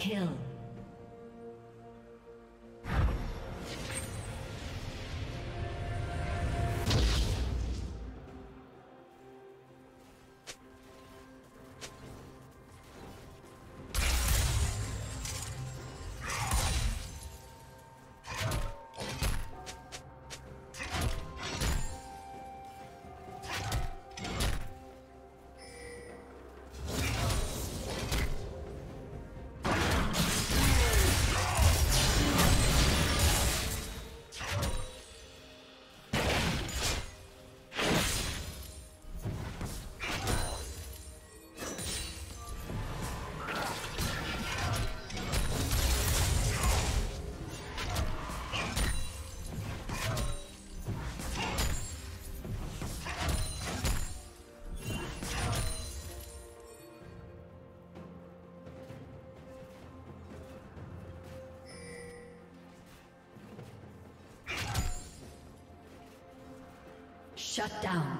kill. Shut down.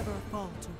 Never falter.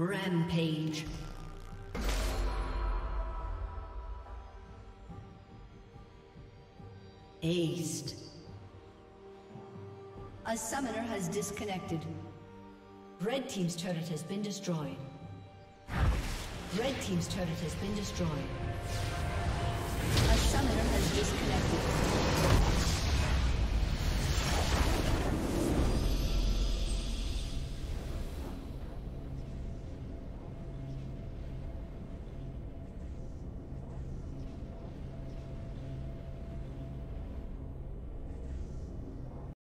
Rampage. Aced. A summoner has disconnected. Red Team's turret has been destroyed. Red Team's turret has been destroyed. A summoner has disconnected.